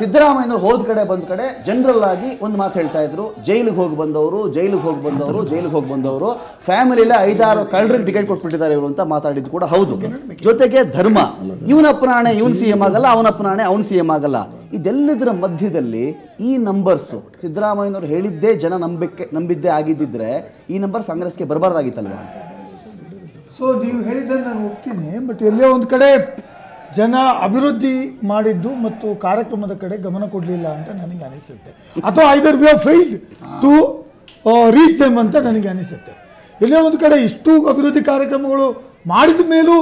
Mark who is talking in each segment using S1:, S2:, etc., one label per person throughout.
S1: ಸಿದ್ದರಾಮಯ್ಯನವರು ಹೋದ ಕಡೆ ಬಂದ ಕಡೆ ಜನರಲ್ ಆಗಿ ಒಂದು ಮಾತು ಹೇಳ್ತಾ ಇದ್ರು. ಜೈಲಿಗೆ ಹೋಗಿ ಬಂದವರು, ಜೈಲಿಗೆ ಹೋಗಿ ಬಂದವರು, ಜೈಲಿಗೆ ಹೋಗಿ ಬಂದವರು. ಫ್ಯಾಮಿಲಿಲೇ ಐದಾರು ಕಳ್ಳರಿಗೆ ಟಿಕೆಟ್ ಕೊಟ್ಬಿಟ್ಟಿದ್ದಾರೆ ಇವರು ಅಂತ ಮಾತಾಡಿದ್ದು ಕೂಡ ಹೌದು. ಜೊತೆಗೆ ಧರ್ಮ. ಇವನ ಪ್ರಾಣೆ ಇವನ್ ಸಿ ಎಂ ಆಗಲ್ಲ, ಅವನ ಪ್ರಾಣೆ ಅವನ್ ಸಿ ಎಂ ಆಗಲ್ಲ. ಇದೆಲ್ಲದರ ಮಧ್ಯದಲ್ಲಿ ಈ ನಂಬರ್ಸು ಸಿದ್ದರಾಮಯ್ಯನವರು ಹೇಳಿದ್ದೇ ಜನ ನಂಬಿಕೆ, ನಂಬಿದ್ದೇ ಆಗಿದ್ದಿದ್ರೆ ಈ ನಂಬರ್ಸ್ ಕಾಂಗ್ರೆಸ್ಗೆ ಬರಬಾರ್ದಾಗಿತ್ತಲ್ವಾ?
S2: ಸೊ ನೀವು ಹೇಳಿದ್ದನ್ನು ನಾನು ಒಪ್ತೀನಿ ಬಟ್ ಎಲ್ಲೇ ಒಂದು ಕಡೆ ಜನ ಅಭಿವೃದ್ಧಿ ಮಾಡಿದ್ದು ಮತ್ತು ಕಾರ್ಯಕ್ರಮದ ಕಡೆ ಗಮನ ಕೊಡಲಿಲ್ಲ ಅಂತ ನನಗೆ ಅನಿಸುತ್ತೆ. ಅಥವಾ either we are failed to reach them ಅಂತ ನನಗೆ ಅನಿಸುತ್ತೆ. ಎಲ್ಲೇ ಒಂದು ಕಡೆ ಇಷ್ಟು ಅಭಿವೃದ್ಧಿ ಕಾರ್ಯಕ್ರಮಗಳು ಮಾಡಿದ ಮೇಲೂ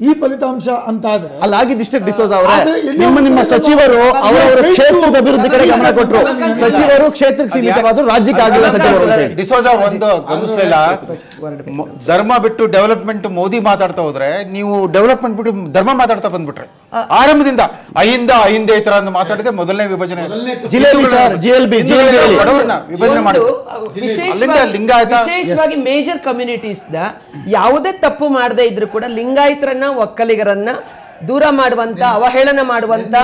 S2: ಈ ಫಲಿತಾಂಶ ಅಂತ ಆದರೆ
S1: ಅಲ್ಲ ಆಗಿದ್ದಿಷ್ಟೇ ಡಿಸೋಸ್ ಅವರೇ. ನಿಮ್ಮ ನಿಮ್ಮ ಸಚಿವರು ಅವರವರ ಕ್ಷೇತ್ರದ ಅಭಿವೃದ್ಧಿ ಕಡೆ ಗಮನ ಕೊಟ್ಟರು ಸಚಿವರು ಕ್ಷೇತ್ರಕ್ಕೆ ಸೀಮಿತವಾದ್ರು ರಾಜ್ಯಕ್ಕೆ ಆಗಿಲ್ಲ ಸಚಿವರು
S3: ಡಿಸೋಜ ಒಂದು ಗಮನಿಸಲಿಲ್ಲ. ಧರ್ಮ ಬಿಟ್ಟು ಡೆವಲಪ್ಮೆಂಟ್ ಮೋದಿ ಮಾತಾಡ್ತಾ ಹೋದ್ರೆ ನೀವು ಡೆವಲಪ್ಮೆಂಟ್ ಬಿಟ್ಟು ಧರ್ಮ ಮಾತಾಡ್ತಾ ಬಂದ್ಬಿಟ್ರೆ. ಆರಂಭದಿಂದ ಅಹಿಂದ ಅಹಿಂದೆ ಈ ತರ ಮಾತಾಡಿದೆ ಮೊದಲನೇ ವಿಭಜನೆ.
S1: ಜಿಲ್ಲೆಯಲ್ಲಿ ಸರ್ ಜಿಎಲ್ಬಿ ಜಿಎಲ್ಬಿ
S3: ವಿಭಜನೆ
S4: ಮಾಡಿದ್ರು ವಿಶೇಷವಾಗಿ-
S3: ಲಿಂಗಾಯತ
S4: ವಿಶೇಷವಾಗಿ ಮೇಜರ್ ಕಮ್ಯುನಿಟೀಸ್ ದ ಯಾವುದೇ ತಪ್ಪು ಮಾಡದೇ ಇದ್ರು ಕೂಡ ಲಿಂಗಾಯತರನ್ನ ಒಕ್ಕಲಿಗರನ್ನ ದೂರ ಮಾಡುವಂತ ಅವಹೇಳನ ಮಾಡುವಂತ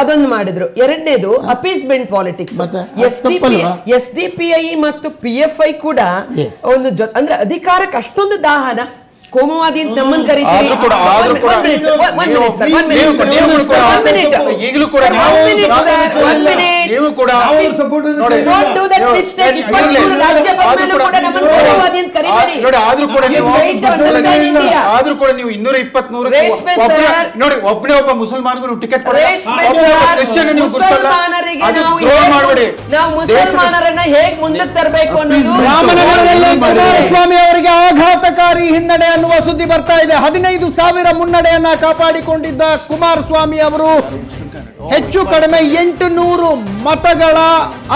S4: ಅದೊಂದು ಮಾಡಿದ್ರು. ಎರಡನೇದು appeasement politics? S D P S D P I ಮತ್ತು ಪಿ ಎಫ್ ಐ ಕೂಡ ಒಂದು ಅಂದ್ರೆ ಅಧಿಕಾರಕ್ಕೆ ಅಷ್ಟೊಂದು ದಾಹನ ಕೋಮುವಾದಿ ಅಂತ ನಮ್ಮನ್ನ ಕರೀತೀವಿ
S3: ಆದ್ರೂ ಕೂಡ- ನೀವು- ಇನ್ನೂರ ಇಪ್ಪತ್ಮೂರು
S4: ರೇಷ್ಮೆ ಸರ್.
S3: ನೋಡಿ ಒಬ್ಬನೇ ಒಬ್ಬ ಮುಸಲ್ಮಾನ್ಗೂ ನೀವು ಟಿಕೆಟ್ ಮಾಡಬೇಡಿ.
S4: ನಾವು ಮುಸಲ್ಮಾನರನ್ನ ಹೇಗ್ ಮುಂದಕ್ಕೆ ತರಬೇಕು ಅನ್ನೋದು
S1: ಸ್ವಾಮಿ ಕುಮಾರಸ್ವಾಮಿ ಅವರಿಗೆ ಆಘಾತಕಾರಿ ಹಿನ್ನಡೆ ಅನ್ನುವ ಸುದ್ದಿ ಬರ್ತಾ ಇದೆ. ಹದಿನೈದು ಸಾವಿರ ಮುನ್ನಡೆಯನ್ನ ಕಾಪಾಡಿಕೊಂಡಿದ್ದ ಕುಮಾರಸ್ವಾಮಿ ಅವರು. ಹೆಚ್ಚು ಕಡಿಮೆ ಎಂಟು ನೂರು ಮತಗಳ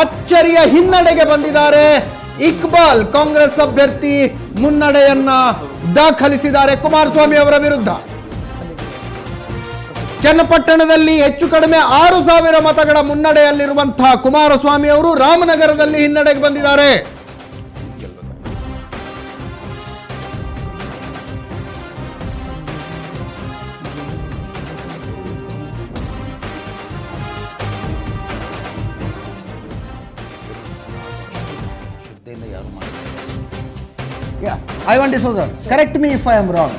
S1: ಅಚ್ಚರಿಯ ಹಿನ್ನಡೆಗೆ ಬಂದಿದ್ದಾರೆ. ಇಕ್ಬಾಲ್ ಕಾಂಗ್ರೆಸ್ ಅಭ್ಯರ್ಥಿ ಮುನ್ನಡೆಯನ್ನ ದಾಖಲಿಸಿದ್ದಾರೆ ಕುಮಾರಸ್ವಾಮಿ ಅವರ ವಿರುದ್ಧ. ಚನ್ನಪಟ್ಟಣದಲ್ಲಿ ಹೆಚ್ಚು ಕಡಿಮೆ ಆರು ಸಾವಿರ ಮತಗಳ ಮುನ್ನಡೆಯಲ್ಲಿರುವಂತಹ ಕುಮಾರಸ್ವಾಮಿ ಅವರು ರಾಮನಗರದಲ್ಲಿ ಹಿನ್ನಡೆಗೆ ಬಂದಿದ್ದಾರೆ. I want is correct me if I am wrong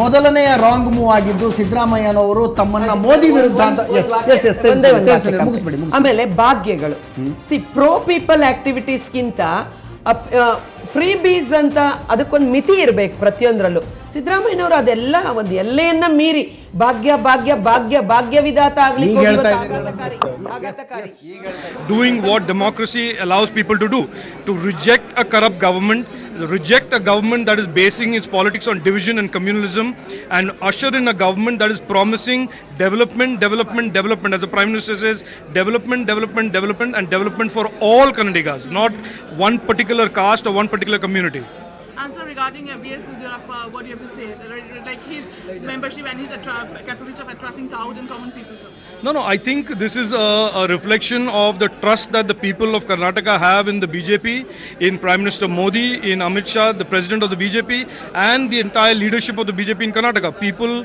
S1: ಮೊದಲನೆಯ ರಾಂಗ್ ಮೂವ್ ಆಗಿದ್ದು ಸಿದ್ದರಾಮಯ್ಯನವರು ತಮ್ಮನ್ನ ಮೋದಿ ವಿರುದ್ಧ ಅಂತ ಮುಗಿಸ್ಬಿಡಿ.
S4: ಆಮೇಲೆ ಭಾಗ್ಯಗಳು. ಸಿ ಪ್ರೋ ಪೀಪಲ್ ಆಕ್ಟಿವಿಟೀಸ್ಗಿಂತ ಫ್ರೀ ಬೀಸ್ ಅಂತ ಅದಕ್ಕೊಂದು ಮಿತಿ ಇರಬೇಕು ಪ್ರತಿಯೊಂದರಲ್ಲೂ. ಸಿದ್ದರಾಮಯ್ಯನವರು ಅದೆಲ್ಲ ಒಂದು ಎಲ್ಲೆಯನ್ನ ಮೀರಿ ಭಾಗ್ಯ ಭಾಗ್ಯ ಭಾಗ್ಯ ಭಾಗ್ಯ ವಿಧಾತ
S1: ಆಗಲಿ
S4: doing
S1: what
S4: democracy allows
S5: people to do to reject a corrupt government reject a government, that is basing its politics on division and communalism, and usher in a government that is promising development, development, development. As the Prime Minister says, development, development, development, and development for all Kannadigas, not one particular caste or one particular community.
S6: Answer regarding uh, MBS Yudhirappa, uh, what do you have to say? Like his membership and his capability of attracting crowds and common people, sir.
S5: No, no, I think this is a, a reflection of the trust that the people of Karnataka have in the BJP, in Prime Minister Modi, in Amit Shah, the president of the BJP, and the entire leadership of the BJP in Karnataka. People,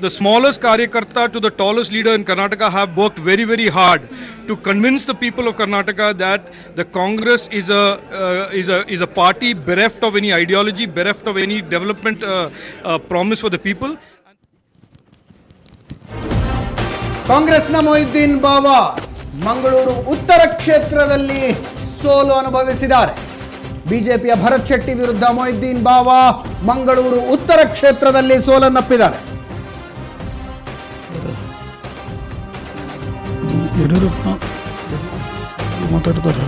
S5: the smallest Karyakarta to the tallest leader in Karnataka have worked very, very hard to convince the people of Karnataka that the Congress is a, uh, is a, is a party bereft of any ideology, bereft of any development uh, uh, promise for the people.
S1: ಕಾಂಗ್ರೆಸ್ನ ಮೊಹಿದ್ದೀನ್ ಬಾಬಾ ಮಂಗಳೂರು ಉತ್ತರ ಕ್ಷೇತ್ರದಲ್ಲಿ ಸೋಲು ಅನುಭವಿಸಿದ್ದಾರೆ ಬಿಜೆಪಿಯ ಭರತ್ ಶೆಟ್ಟಿ ವಿರುದ್ಧ ಮೊಹಿದ್ದೀನ್ ಬಾವಾ ಮಂಗಳೂರು ಉತ್ತರ ಕ್ಷೇತ್ರದಲ್ಲಿ ಸೋಲನ್ನಪ್ಪಿದ್ದಾರೆ
S2: ಯಡಿಯೂರಪ್ಪ ಮಾತಾಡ್ತಾರೆ.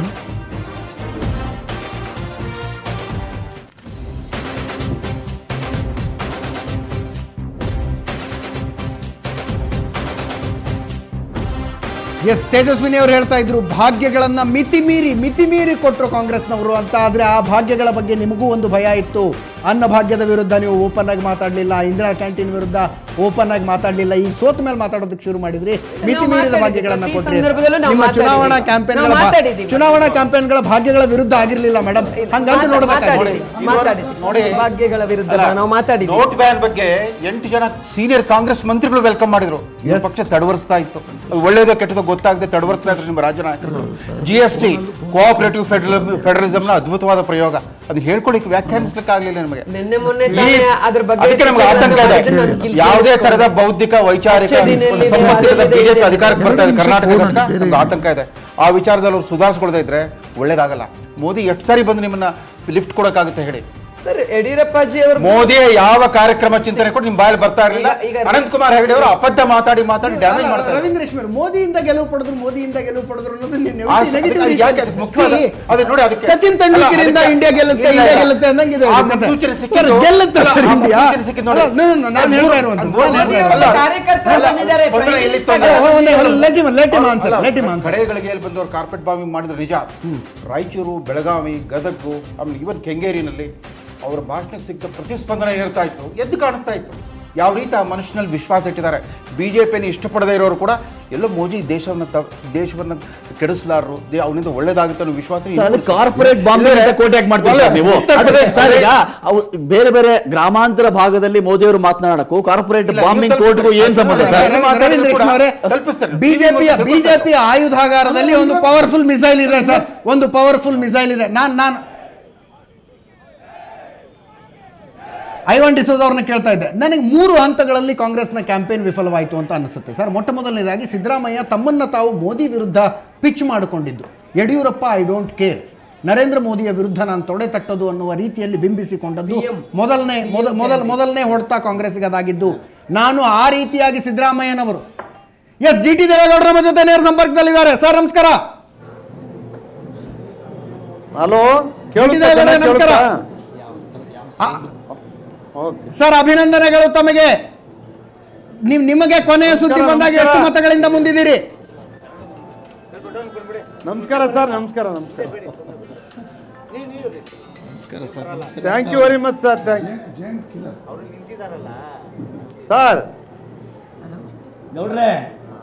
S1: ಎಸ್, ತೇಜಸ್ವಿನಿ ಅವರು ಹೇಳ್ತಾ ಇದ್ರು, ಭಾಗ್ಯಗಳನ್ನ ಮಿತಿ ಮೀರಿ ಮಿತಿ ಮೀರಿ ಕೊಟ್ಟರು ಕಾಂಗ್ರೆಸ್ನವರು ಅಂತ, ಆದ್ರೆ ಆ ಭಾಗ್ಯಗಳ ಬಗ್ಗೆ ನಿಮಗೂ ಒಂದು ಭಯ ಇತ್ತು.
S7: ಅನ್ನ ಭಾಗ್ಯದ ವಿರುದ್ಧ ನೀವು ಓಪನ್ ಆಗಿ ಮಾತಾಡಲಿಲ್ಲ, ಇಂದಿರಾ ಕ್ಯಾಂಟೀನ್ ವಿರುದ್ಧ ಓಪನ್ ಆಗಿ ಮಾತಾಡಲಿಲ್ಲ. ಈಗ ಸೋತ ಮೇಲೆ ಮಾತಾಡೋದಕ್ಕೆ ಶುರು ಮಾಡಿದ್ರಿ. ಮಿತಿ ಮೀರಿದ. ಭಾಗ್ಯಗಳನ್ನ
S4: ಕೊಟ್ಟರೆ ನಾವು
S7: ನಿಮ್ಮ ಚುನಾವಣಾ ಕ್ಯಾಂಪೇನ್
S4: ನಾವು
S7: ಚುನಾವಣಾ ಕ್ಯಾಂಪೇನ್ಗಳ ಭಾಗ್ಯಗಳ ವಿರುದ್ಧ ಆಗಿರ್ಲಿಲ್ಲ ಮೇಡಮ್ ಹಂಗಂತ ನೋಡಬೇಕಾಗಿ
S4: ಮಾತಾಡಿದ್ವಿ
S3: ನೋಡಿ.
S4: ಭಾಗ್ಯಗಳ ವಿರುದ್ಧ ನಾವು ಮಾತಾಡಿದ್ವಿ
S3: ನೋಟ್ ಬ್ಯಾನ್ ಬಗ್ಗೆ ಎಂಟು ಜನ ಸೀನಿಯರ್ ಕಾಂಗ್ರೆಸ್ ಮಂತ್ರಿಗಳು ವೆಲ್ಕಮ್ ಮಾಡಿದ್ರು. ನಿಮ್ಮ ಪಕ್ಷ ತಡವರ್ಸ್ತಾ ಇತ್ತು. ಒಳ್ಳೇದು ಕೆಟ್ಟದೋ ಗೊತ್ತಾಗದೆ ತಡವರಿಸ್ತಾ ಇದ್ರು ನಿಮ್ಮ ರಾಜ್ಯ ನಾಯಕರು ಜಿ ಎಸ್ ಟಿ ಕೋಆಪರೇಟಿವ್ ಫೆಡರಲಿಸಮ್ನ ಅದ್ಭುತವಾದ ಪ್ರಯೋಗ. ಅದು ಹೇಳ್ಕೊಳಿಕ್ ವ್ಯಾಖ್ಯಾನಿಸ್ಲಿಕ್ಕೆ ಆಗ್ಲಿಲ್ಲ ನಿಮಗೆ.
S4: ನಿನ್ನೆ ಮೊನ್ನೆ
S3: ಈ-
S4: ತಾನೇ ಅದ್ರ ಬಗ್ಗೆ
S3: ಅದಕ್ಕೆ ನಮ್ಗೆ ಆತಂಕ ಇದೆ.
S4: ಕಿಲ್
S3: ಯಾವುದೇ. ತರದ ಬೌದ್ಧಿಕ ವೈಚಾರಿಕ ಬಿಜೆಪಿ ಅಧಿಕಾರಕ್ಕೆ. ಬರ್ತಾ ಇದೆ ಕರ್ನಾಟಕ ಆತಂಕ ಇದೆ ಆ ವಿಚಾರದಲ್ಲಿ ಅವ್ರು ಸುಧಾರಿಸ್ಕೊಳ್ತಾ ಇದ್ರೆ ಒಳ್ಳೇದಾಗಲ್ಲ ಮೋದಿ ಎಷ್ಟು ಸಾರಿ ಬಂದು ನಿಮ್ಮನ್ನ ಲಿಫ್ಟ್ ಕೊಡಕ್ಕಾಗುತ್ತೆ ಹೇಳಿ
S4: ಸರ್ ಯಡಿಯೂರಪ್ಪಾಜಿ ಅವರು
S3: ಮೋದಿಯ ಯಾವ ಕಾರ್ಯಕ್ರಮ ಚಿಂತನೆ ಕೊಟ್ಟು ನಿಮ್ ಬಾಯಲ್ಲಿ ಬರ್ತಾ ಇರಲಿಲ್ಲ. ಅನಂತ್ ಕುಮಾರ್ ಹೆಗಡೆ ಅವರು ಅಬದ್ಧ ಮಾತಾಡಿ ಮಾತಾಡಿ ಡ್ಯಾಮೇಜ್ ಮಾಡ್ತಾರೆ.
S7: ರವೀಂದ್ರ ರೇಷ್ಮೆ ಮೋದಿಯಿಂದ ಗೆಲುವು ಪಡೆದ್ರು ಮೋದಿಯಿಂದ ಗೆಲುವು ಪಡೆದ್ರು ಅನ್ನೋದು
S3: ಅದಕ್ಕೆ ಯಾಕೆ ಅದಕ್ಕೆ ಅದು ನೋಡಿ ಅದಕ್ಕೆ-
S7: ಸಚಿನ್ ತೆಂಡೂಲ್ಕರ್ ಇಂದ ಇಂಡಿಯಾ ಗೆಲ್ಲುತ್ತೆ ಇಂಡಿಯಾ ಗೆಲ್ಲುತ್ತೆ ಅನ್ನಂಗಿದೆ ಸರ್
S3: ಸಿಕ್ಕಿದ್ದು-
S7: ಗೆಲ್ಲುತ್ತೆ ಸರ್ ಇಂಡಿಯಾ. ನಾನು ಹೇಳ್ತಾ ಇರುವಂತದ್ದು.
S4: ಮೋದಿ ಕಾರ್ಯಕರ್ತರು ಬಂದಿದ್ದಾರೆ,
S7: him- let him answer,
S3: ಅಲ್ಲ,
S7: let him answer.
S3: ಕಡೆಗಳಿಗೆ ಬಂದವರು ಕಾರ್ಪೆಟ್ ಬಾಂಬಿಂಗ್ ಮಾಡಿದ್ರೆ ನಿಜ. ರಾಯಚೂರು ಬೆಳಗಾವಿ ಗದಗು ಆಮೇಲೆ ಇವನ್ ಕೆಂಗೇರಿನಲ್ಲಿ ಅವರ ಭಾಷಣಕ್ಕೆ ಸಿಕ್ಕ ಪ್ರತಿಸ್ಪಂದನೆ ಇರ್ತಾ ಇತ್ತು ಎದ್ದು ಕಾಣಿಸ್ತಾ ಇತ್ತು. ಯಾವ ರೀತಿ ಆ ಮನುಷ್ಯನಲ್ಲಿ ವಿಶ್ವಾಸ ಇಟ್ಟಿದ್ದಾರೆ. ಬಿ ಜೆ ಪಿಯನ್ನು ಇಷ್ಟಪಡದೇ ಇರೋರು ಕೂಡ ಎಲ್ಲೋ ಮೋದಿ ದೇಶವನ್ನ ತ- ದೇಶವನ್ನ ಕೆಡಿಸಲಾರರು ದೇ- ಅವನಿಂದ ಒಳ್ಳೇದಾಗುತ್ತೆ ಅನ್ನೋ ವಿಶ್ವಾಸ
S1: ಸರ್ ಅದು ಕಾರ್ಪೊರೇಟ್ ಬಾಂಬೆ ಅಂತ ಕೋಟೆ ಮಾಡ್ತೀವಿ ಸರ್ ನೀವು. ಅದೇ ಸರ್ ಈಗ ಅವು ಬೇರೆ ಬೇರೆ ಗ್ರಾಮಾಂತರ ಭಾಗದಲ್ಲಿ ಮೋದಿ ಅವರು ಮಾತನಾಡಕ್ಕೂ ಕಾರ್ಪೊರೇಟ್ ಬಾಂಬಿಂಗ್ ಕೋರ್ಟ್ಗೂ ಏನ್ ಸಂಬಂಧ.
S7: ಬಿಜೆಪಿಯ ಬಿಜೆಪಿಯ ಆಯುಧಾಗಾರದಲ್ಲಿ ಒಂದು ಪವರ್ಫುಲ್ ಮಿಸೈಲ್ ಇದೆ ಸರ್. ಒಂದು ಪವರ್ಫುಲ್ ಮಿಸೈಲ್ ಇದೆ. ನಾನು ನಾನು ಐವನ್ ಡಿಸೋಸ್ ಅವ್ರನ್ನ ಕೇಳ್ತಾ ಇದ್ದೆ. ನನಗೆ ಮೂರು ಹಂತಗಳಲ್ಲಿ ಕಾಂಗ್ರೆಸ್ನ ಕ್ಯಾಂಪೇನ್ ವಿಫಲವಾಯಿತು ಅಂತ ಅನಿಸುತ್ತೆ. ಸರ್ ಮೊಟ್ಟ ಮೊದಲನೇದಾಗಿ ಸಿದ್ದರಾಮಯ್ಯ ತಮ್ಮನ್ನ ತಾವು ಮೋದಿ ವಿರುದ್ಧ ಪಿಚ್ ಮಾಡಿಕೊಂಡಿದ್ದು. Yediyurappa I don't care. Narendra ಮೋದಿಯ ವಿರುದ್ಧ ನಾನು ತೊಡೆ ತಟ್ಟದು ಅನ್ನುವ ರೀತಿಯಲ್ಲಿ ಬಿಂಬಿಸಿಕೊಂಡದ್ದು ಮೊದಲನೇ ಮೊದ ಮೊದಲ ಮೊದಲನೇ ಹೊಡೆತ ಕಾಂಗ್ರೆಸ್ಗೆ ಅದಾಗಿದ್ದು. ನಾನು ಆ ರೀತಿಯಾಗಿ ಸಿದ್ದರಾಮಯ್ಯನವರು. ಎಸ್ ಜಿ ಟಿ ದೇವೇಗೌಡರ ನಮ್ಮ ಜೊತೆ ನೇರ ಸಂಪರ್ಕದಲ್ಲಿದ್ದಾರೆ. ಸರ್ ನಮಸ್ಕಾರ.
S8: ಹಲೋ
S7: ನಮಸ್ಕಾರ. ಸರ್ ಅಭಿನಂದನೆಗಳು ತಮಗೆ. ನಿಮ್ ನಿಮಗೆ ಕೊನೆಯ ಸುದ್ದಿ ಬಂದಾಗ ಎಷ್ಟು ಮತಗಳಿಂದ ಮುಂದಿದ್ದೀರಿ?
S8: ನಮಸ್ಕಾರ ಸರ್ ನಮಸ್ಕಾರ ನಮಸ್ಕಾರ. Thank you very much sir thank sir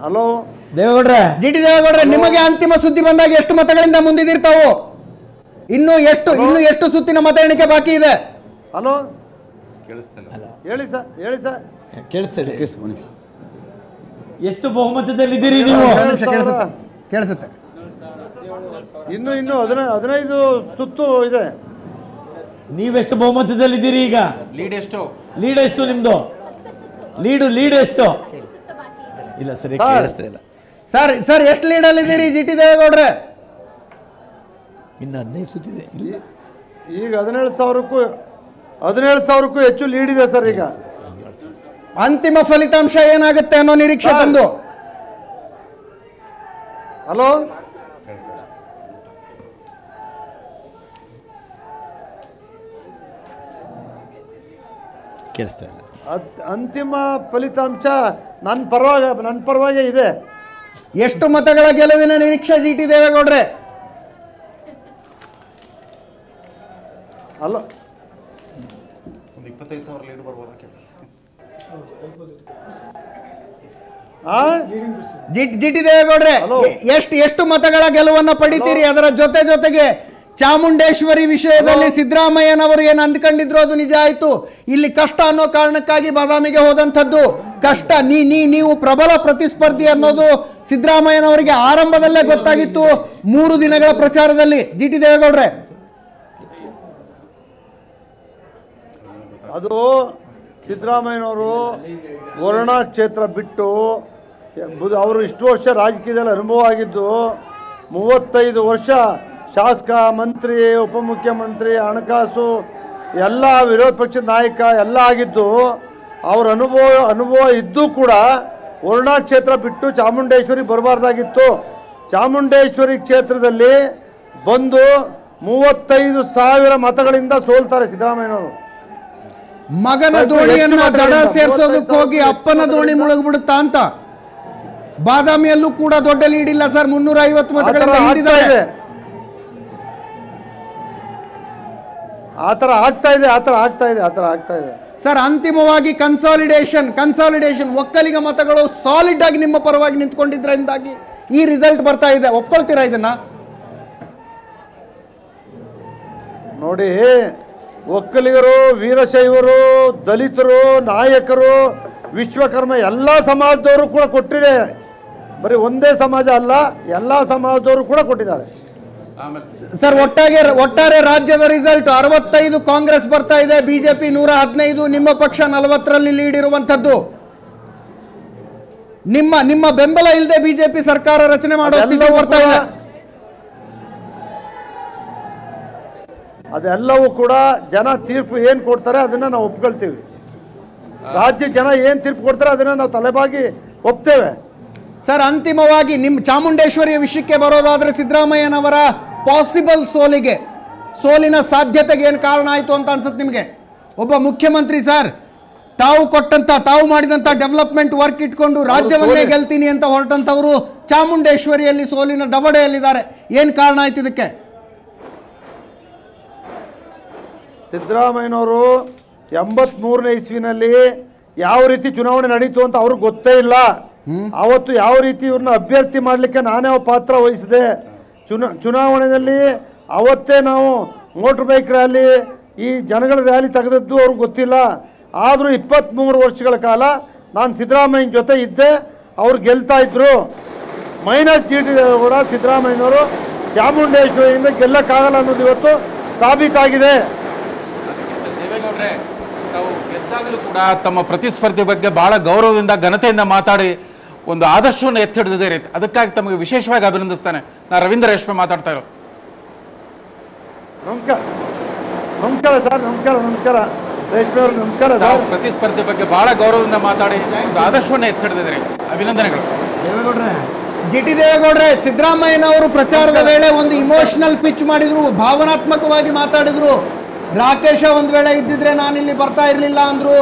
S8: hello
S7: ದೇವೇಗೌಡ್ರೆ. G T ದೇವೇಗೌಡ್ರೆ ನಿಮಗೆ ಅಂತಿಮ ಸುದ್ದಿ ಬಂದಾಗ ಎಷ್ಟು ಮತಗಳಿಂದ ಮುಂದಿದ್ದಿರ್ತಾವು ಇನ್ನು ಎಷ್ಟು ಇನ್ನು ಎಷ್ಟು ಸುತ್ತಿನ ಮತ ಎಣಿಕೆ ಬಾಕಿ ಇದೆ?
S8: ಹಲೋ ಹೇಳಿ ಸರ್ ಹೇಳಿ ಸರ್.
S2: ಕೇಳಿಸ್ತದೆ ಎಷ್ಟು ಬಹುಮತದಲ್ಲಿದ್ದೀರಿ ನೀವು?
S7: ಕೇಳಿಸುತ್ತೆ. ಕೇಳಿಸುತ್ತೆ.
S8: ಇನ್ನು ಇನ್ನು ಹದಿನೈದು ಹದಿನೈದು ಸುತ್ತು ಇದೆ.
S2: ನೀವೆಷ್ಟು ಬಹುಮತದಲ್ಲಿದ್ದೀರಿ ಈಗ?
S3: ಲೀಡ್ ಎಷ್ಟು?
S2: ಲೀಡ್ ಎಷ್ಟು ನಿಮ್ದು? ಲೀಡು ಲೀಡ್ ಎಷ್ಟು? ಇಲ್ಲ ಸರಿ
S8: ಸರ್.
S2: ಕೇಳಿಸ್ತಾ ಇಲ್ಲ.
S7: ಸರ್ ಸರ್ ಎಷ್ಟು ಲೀಡಲ್ಲಿದ್ದೀರಿ ಜಿ ಟಿ ದೇವೇಗೌಡ್ರೆ?
S2: ಇನ್ನು ಹದಿನೈದು ಸುತ್ತಿದೆ ಇಲ್ಲ.
S8: ಈಗ ಹದಿನೇಳು ಸಾವಿರಕ್ಕೂ ಹದಿನೇಳು ಸಾವಿರಕ್ಕೂ ಹೆಚ್ಚು ಲೀಡ್ ಇದೆ ಸರ್ ಈಗ.
S7: ಅಂತಿಮ ಫಲಿತಾಂಶ ಏನಾಗುತ್ತೆ ಅನ್ನೋ ನಿರೀಕ್ಷೆ
S8: ಬಂದು.
S7: ತಂದು
S8: ಹಲೋ?
S2: ಕೇಳಿಸ್ತಾ ಇಲ್ಲ.
S8: ಅಂತಿಮ ಫಲಿತಾಂಶ ನನ್ನ ಪರವಾಗಿ ನನ್ನ ಪರವಾಗೇ ಇದೆ.
S7: ಎಷ್ಟು ಮತಗಳ ಗೆಲುವಿನ ನಿರೀಕ್ಷೆ ಜಿ ಟಿ ದೇವೇಗೌಡ್ರೆ
S8: ಅಲ್ಲ
S3: ಇಪ್ಪತ್ತೈದು ಸಾವಿರ ಲೀಡ್ ಬರ್ಬೋದಾ
S8: ಆ?
S7: ಜಿಟ್ ಜಿ ಟಿ ದೇವೇಗೌಡ್ರೆ. ಎಷ್ಟು ಎಷ್ಟು ಮತಗಳ ಗೆಲುವನ್ನ ಪಡಿತೀರಿ? ಅದರ ಜೊತೆ ಜೊತೆಗೆ ಚಾಮುಂಡೇಶ್ವರಿ ವಿಷಯದಲ್ಲಿ ಸಿದ್ದರಾಮಯ್ಯನವರು ಏನು ಅಂದ್ಕೊಂಡಿದ್ರು ಅದು ನಿಜ ಆಯ್ತು. ಇಲ್ಲಿ ಕಷ್ಟ ಅನ್ನೋ ಕಾರಣಕ್ಕಾಗಿ ಬಾದಾಮಿಗೆ ಹೋದಂಥದ್ದು ಕಷ್ಟ. ನೀ ನೀ ನೀವು ಪ್ರಬಲ ಪ್ರತಿಸ್ಪರ್ಧಿ ಅನ್ನೋದು ಸಿದ್ದರಾಮಯ್ಯನವರಿಗೆ ಆರಂಭದಲ್ಲೇ ಗೊತ್ತಾಗಿತ್ತು. ಮೂರು ದಿನಗಳ ಪ್ರಚಾರದಲ್ಲಿ. ಜಿ ಟಿ ದೇವೇಗೌಡ್ರೆ
S8: ಅದು ಸಿದ್ದರಾಮಯ್ಯನವರು ವರ್ಣ ಕ್ಷೇತ್ರ ಬಿಟ್ಟು ಅವರು ಇಷ್ಟು ವರ್ಷ ರಾಜಕೀಯದಲ್ಲಿ ಅನುಭವ ಆಗಿದ್ದು ಮೂವತ್ತೈದು ವರ್ಷ ಶಾಸಕ ಮಂತ್ರಿ, ಉಪಮುಖ್ಯಮಂತ್ರಿ, ಹಣಕಾಸು, ಎಲ್ಲ ವಿರೋಧ ಪಕ್ಷದ ನಾಯಕ ಎಲ್ಲ ಆಗಿದ್ದು ಅವ್ರ ಅನುಭವ ಅನುಭವ ಇದ್ದೂ ಕೂಡ ವರ್ಣ ಕ್ಷೇತ್ರ ಬಿಟ್ಟು ಚಾಮುಂಡೇಶ್ವರಿ ಬರಬಾರ್ದಾಗಿತ್ತು. ಚಾಮುಂಡೇಶ್ವರಿ ಕ್ಷೇತ್ರದಲ್ಲಿ ಬಂದು ಮೂವತ್ತೈದು ಸಾವಿರ ಮತಗಳಿಂದ ಸೋಲ್ತಾರೆ ಸಿದ್ದರಾಮಯ್ಯನವರು.
S7: ಮಗನ ದೋಣಿಯನ್ನ ದಡ. ಸೇರ್ಸೋದಕ್ಕೆ ಹೋಗಿ ಅಪ್ಪನ ದೋಣಿ. ಮುಳುಗ್ಬಿಡುತ್ತಾ ಅಂತ. ಬಾದಾಮಿಯಲ್ಲೂ ಕೂಡ ದೊಡ್ಡ ಲೀಡ್ ಇಲ್ಲ ಸರ್ ಮುನ್ನೂರ ಐವತ್ತು ಮತಗಳಿಂದ ಹಿಂದಿದ್ದಾರೆ
S8: ಆತರ ಆಗ್ತಾ ಇದೆ ಆತರ ಆಗ್ತಾ ಇದೆ ಆ ಥರ ಆಗ್ತಾ ಇದೆ.
S7: ಸರ್ ಅಂತಿಮವಾಗಿ ಕನ್ಸಾಲಿಡೇಷನ್ ಕನ್ಸಾಲಿಡೇಷನ್ ಒಕ್ಕಲಿಗ ಮತಗಳು ಸಾಲಿಡ್ ಆಗಿ ನಿಮ್ಮ ಪರವಾಗಿ ನಿಂತ್ಕೊಂಡಿದ್ರಿಂದಾಗಿ ಈ ರಿಸಲ್ಟ್ ಬರ್ತಾ ಇದೆ. ಒಪ್ಕೊಳ್ತೀರಾ ಇದನ್ನ?
S8: ನೋಡಿ ಒಕ್ಕಲಿಗರು ವೀರಶೈವರು ದಲಿತರು ನಾಯಕರು ವಿಶ್ವಕರ್ಮ ಎಲ್ಲ ಸಮಾಜದವರು ಕೂಡ ಕೊಟ್ಟಿದೆ. ಬರೀ ಒಂದೇ ಸಮಾಜ ಅಲ್ಲ ಎಲ್ಲ ಸಮಾಜದವರು ಕೂಡ ಕೊಟ್ಟಿದ್ದಾರೆ.
S7: ಸರ್ ಒಟ್ಟಾಗೆ ಒಟ್ಟಾರೆ ರಾಜ್ಯದ ರಿಸಲ್ಟ್ ಅರವತ್ತೈದು ಕಾಂಗ್ರೆಸ್ ಬರ್ತಾ ಇದೆ ಬಿಜೆಪಿ ನೂರ ಹದಿನೈದು ನಿಮ್ಮ ಪಕ್ಷ ನಲವತ್ತರಲ್ಲಿ ಲೀಡ್ ಇರುವಂತದ್ದು ನಿಮ್ಮ ನಿಮ್ಮ ಬೆಂಬಲ ಇಲ್ಲದೆ ಬಿಜೆಪಿ ಸರ್ಕಾರ ರಚನೆ ಮಾಡೋ ಸ್ಥಿತಿ ಬರ್ತಾ ಇದೆ
S8: ಅದೆಲ್ಲವೂ ಕೂಡ ಜನ ತೀರ್ಪು ಏನು ಕೊಡ್ತಾರೆ ಅದನ್ನು ನಾವು ಒಪ್ಕೊಳ್ತೀವಿ. ರಾಜ್ಯ ಜನ ಏನು ತೀರ್ಪು ಕೊಡ್ತಾರೆ ಅದನ್ನು ನಾವು ತಲೆಬಾಗಿ ಒಪ್ತೇವೆ.
S7: ಸರ್ ಅಂತಿಮವಾಗಿ ನಿಮ್ಮ ಚಾಮುಂಡೇಶ್ವರಿಯ ವಿಷಯಕ್ಕೆ ಬರೋದಾದರೆ ಸಿದ್ದರಾಮಯ್ಯನವರ ಪಾಸಿಬಲ್ ಸೋಲಿಗೆ ಸೋಲಿನ ಸಾಧ್ಯತೆಗೆ ಏನು ಕಾರಣ ಆಯಿತು ಅಂತ ಅನ್ಸುತ್ತೆ ನಿಮಗೆ? ಒಬ್ಬ ಮುಖ್ಯಮಂತ್ರಿ ಸರ್ ತಾವು ಕೊಟ್ಟಂತ ತಾವು ಮಾಡಿದಂತ ಡೆವಲಪ್ಮೆಂಟ್ ವರ್ಕ್ ಇಟ್ಕೊಂಡು ರಾಜ್ಯವನ್ನೇ ಗೆಲ್ತೀನಿ ಅಂತ ಹೊರಟಂತವರು ಚಾಮುಂಡೇಶ್ವರಿಯಲ್ಲಿ ಸೋಲಿನ ದವಡೆಯಲ್ಲಿದ್ದಾರೆ. ಏನು ಕಾರಣ ಆಯ್ತು ಇದಕ್ಕೆ?
S8: ಸಿದ್ದರಾಮಯ್ಯನವರು ಎಂಬತ್ಮೂರನೇ ಇಸ್ವಿನಲ್ಲಿ ಯಾವ ರೀತಿ ಚುನಾವಣೆ ನಡೀತು ಅಂತ ಅವ್ರಿಗೆ ಗೊತ್ತೇ ಇಲ್ಲ. ಅವತ್ತು ಯಾವ ರೀತಿ ಇವ್ರನ್ನ ಅಭ್ಯರ್ಥಿ ಮಾಡಲಿಕ್ಕೆ ನಾನೇ ಪಾತ್ರ ವಹಿಸಿದೆ. ಚುನಾ ಚುನಾವಣೆಯಲ್ಲಿ ಅವತ್ತೇ ನಾವು ಮೋಟ್ರ್ ಬೈಕ್ ರ್ಯಾಲಿ ಈ ಜನಗಳ ರ್ಯಾಲಿ ತೆಗೆದದ್ದು ಅವ್ರಿಗೆ ಗೊತ್ತಿಲ್ಲ. ಆದರೂ ಇಪ್ಪತ್ತ್ಮೂರು ವರ್ಷಗಳ ಕಾಲ ನಾನು ಸಿದ್ದರಾಮಯ್ಯನ ಜೊತೆ ಇದ್ದೆ ಅವ್ರು ಗೆಲ್ತಾ ಇದ್ರು. ಮೈನಸ್ ಜಿ ಟಿ ಕೂಡ ಸಿದ್ದರಾಮಯ್ಯನವರು ಚಾಮುಂಡೇಶ್ವರಿಯಿಂದ ಗೆಲ್ಲಕ್ಕಾಗಲ್ಲ ಅನ್ನೋದು ಇವತ್ತು ಸಾಬೀತಾಗಿದೆ.
S3: ದೇವೇಗೌಡ್ರೆ ತಾವು ಗೆದ್ದಾಗಲೂ ಕೂಡ ತಮ್ಮ ಪ್ರತಿಸ್ಪರ್ಧಿ ಬಗ್ಗೆ ಬಹಳ ಗೌರವದಿಂದ ಘನತೆಯಿಂದ ಮಾತಾಡಿ ಒಂದು ಆದರ್ಶವನ್ನು ಎತ್ತಿ ರೀತಿ. ಅದಕ್ಕಾಗಿ ತಮಗೆ ವಿಶೇಷವಾಗಿ ಅಭಿನಂದಿಸ್ತಾನೆ. ನಾ ರವೀಂದ್ರ ರೇಷ್ಮೆ ಮಾತಾಡ್ತಾ ಇರೋದು.
S8: ನಮಸ್ಕಾರ. ನಮಸ್ಕಾರ ಸರ್ ನಮಸ್ಕಾರ ನಮಸ್ಕಾರ. ರೇಷ್ಮೆ ಅವರು ನಮಸ್ಕಾರ
S3: ತಾವು
S8: ಸರ್
S3: ಪ್ರತಿಸ್ಪರ್ಧಿ ಬಗ್ಗೆ ಬಹಳ ಗೌರವದಿಂದ ಮಾತಾಡಿ ಒಂದು ಆದರ್ಶವನ್ನು ಎತ್ತಿ ಅಭಿನಂದನೆಗಳು. ಅಭಿನಂದನೆಗಳು
S7: ಜಿ ಟಿ ದೇವೇಗೌಡ್ರೆ ಸಿದ್ದರಾಮಯ್ಯನವರು ಪ್ರಚಾರದ ವೇಳೆ ಒಂದು ಇಮೋಷನಲ್ ಪಿಚ್ ಮಾಡಿದ್ರು ಭಾವನಾತ್ಮಕವಾಗಿ ಮಾತಾಡಿದ್ರು. ರಾಕೇಶ ಒಂದು ವೇಳೆ ಇದ್ದಿದ್ರೆ ನಾನಿಲ್ಲಿ ಬರ್ತಾ ಇರಲಿಲ್ಲ ಅಂದ್ರು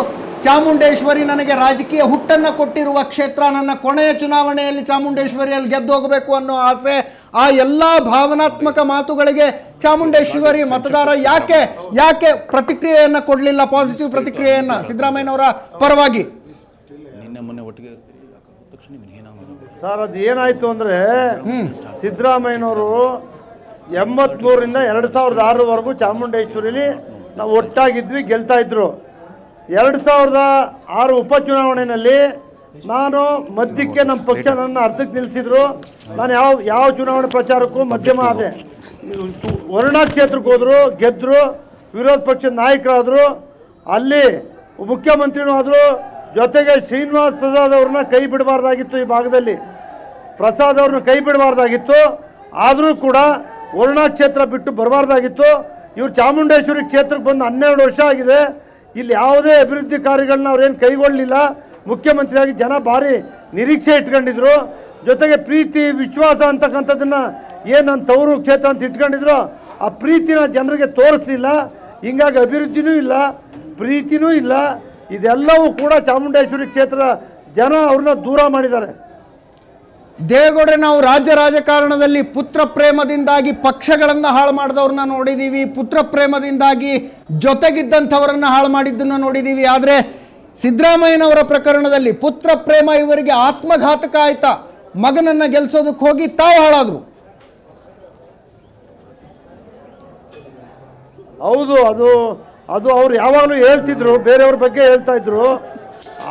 S7: ಚಾಮುಂಡೇಶ್ವರಿ ನನಗೆ ರಾಜಕೀಯ ಹುಟ್ಟನ್ನ ಕೊಟ್ಟಿರುವ ಕ್ಷೇತ್ರ ನನ್ನ ಕೊನೆಯ ಚುನಾವಣೆಯಲ್ಲಿ ಚಾಮುಂಡೇಶ್ವರಿಯಲ್ಲಿ ಗೆದ್ದು ಹೋಗಬೇಕು ಅನ್ನೋ ಆಸೆ ಆ ಎಲ್ಲ ಭಾವನಾತ್ಮಕ ಮಾತುಗಳಿಗೆ ಚಾಮುಂಡೇಶ್ವರಿ ಮತದಾರ ಯಾಕೆ ಯಾಕೆ ಪ್ರತಿಕ್ರಿಯೆಯನ್ನ ಕೊಡಲಿಲ್ಲ ಪಾಸಿಟಿವ್ ಪ್ರತಿಕ್ರಿಯೆಯನ್ನ? ಸಿದ್ದರಾಮಯ್ಯನವರ ಪರವಾಗಿ.
S8: ಸರ್ ಅದು ಏನಾಯ್ತು ಅಂದ್ರೆ ಸಿದ್ದರಾಮಯ್ಯನವರು ಎಂಬತ್ಮೂರರಿಂದ ಎರಡು ಸಾವಿರದ ಆರರವರೆಗೂ ಚಾಮುಂಡೇಶ್ವರಿಲಿ ನಾವು ಒಟ್ಟಾಗಿದ್ವಿ, ಗೆಲ್ತಾ ಇದ್ರು. ಎರಡು ಸಾವಿರದ ಆರು ಉಪಚುನಾವಣೆಯಲ್ಲಿ ನಾನು ಮಧ್ಯಕ್ಕೆ ನಮ್ಮ ಪಕ್ಷ ನನ್ನ ಅರ್ಧಕ್ಕೆ ನಿಲ್ಲಿಸಿದ್ರು ನಾನು ಯಾವ ಯಾವ ಚುನಾವಣೆ ಪ್ರಚಾರಕ್ಕೂ ಮಧ್ಯಮ ಆದೆ. ವರುಣಾ ಕ್ಷೇತ್ರಕ್ಕೆ ಹೋದ್ರು ಗೆದ್ದರು ವಿರೋಧ ಪಕ್ಷದ ನಾಯಕರಾದರು. ಅಲ್ಲಿ ಮುಖ್ಯಮಂತ್ರಿನೂ ಆದರು. ಜೊತೆಗೆ ಶ್ರೀನಿವಾಸ್ ಪ್ರಸಾದ್ ಅವ್ರನ್ನ ಕೈ ಬಿಡಬಾರ್ದಾಗಿತ್ತು ಈ ಭಾಗದಲ್ಲಿ. ಪ್ರಸಾದ್ ಅವ್ರನ್ನ ಕೈ ಬಿಡಬಾರ್ದಾಗಿತ್ತು. ಆದರೂ ಕೂಡ ವರುಣಾ ಕ್ಷೇತ್ರ ಬಿಟ್ಟು ಬರಬಾರ್ದಾಗಿತ್ತು. ಇವರು ಚಾಮುಂಡೇಶ್ವರಿ ಕ್ಷೇತ್ರಕ್ಕೆ ಬಂದು ಹನ್ನೆರಡು ವರ್ಷ ಆಗಿದೆ. ಇಲ್ಲಿ ಯಾವುದೇ ಅಭಿವೃದ್ಧಿ ಕಾರ್ಯಗಳನ್ನ ಅವ್ರೇನು ಕೈಗೊಳ್ಳಲಿಲ್ಲ. ಮುಖ್ಯಮಂತ್ರಿಯಾಗಿ ಜನ ಭಾರಿ ನಿರೀಕ್ಷೆ ಇಟ್ಕೊಂಡಿದ್ರು. ಜೊತೆಗೆ ಪ್ರೀತಿ, ವಿಶ್ವಾಸ ಅಂತಕ್ಕಂಥದ್ದನ್ನು ಏನು ನನ್ನ ತವರು ಕ್ಷೇತ್ರ ಅಂತ ಇಟ್ಕೊಂಡಿದ್ರು, ಆ ಪ್ರೀತಿನ ಜನರಿಗೆ ತೋರಿಸಲಿಲ್ಲ. ಹಿಂಗಾಗಿ ಅಭಿವೃದ್ಧಿನೂ ಇಲ್ಲ, ಪ್ರೀತಿನೂ ಇಲ್ಲ. ಇದೆಲ್ಲವೂ ಕೂಡ ಚಾಮುಂಡೇಶ್ವರಿ ಕ್ಷೇತ್ರದ ಜನ ಅವ್ರನ್ನ ದೂರ ಮಾಡಿದ್ದಾರೆ.
S7: ದೇವೇಗೌಡ್ರೆ, ನಾವು ರಾಜ್ಯ ರಾಜಕಾರಣದಲ್ಲಿ ಪುತ್ರ ಪ್ರೇಮದಿಂದಾಗಿ ಪಕ್ಷಗಳನ್ನು ಹಾಳು ಮಾಡಿದವ್ರನ್ನ ನೋಡಿದ್ದೀವಿ ಪುತ್ರ ಪ್ರೇಮದಿಂದಾಗಿ ಜೊತೆಗಿದ್ದಂಥವರನ್ನು ಹಾಳು ಮಾಡಿದ್ದನ್ನು ನೋಡಿದ್ದೀವಿ ಆದರೆ ಸಿದ್ದರಾಮಯ್ಯನವರ ಪ್ರಕರಣದಲ್ಲಿ ಪುತ್ರ ಪ್ರೇಮ ಇವರಿಗೆ ಆತ್ಮಘಾತಕ ಆಯ್ತಾ. ಮಗನನ್ನು ಗೆಲ್ಸೋದಕ್ಕೆ ಹೋಗಿ ತಾವು ಹಾಳಾದ್ರು.
S8: ಹೌದು, ಅದು ಅದು ಅವ್ರು ಯಾವಾಗಲೂ ಹೇಳ್ತಿದ್ರು, ಬೇರೆಯವ್ರ ಬಗ್ಗೆ ಹೇಳ್ತಾ ಇದ್ರು.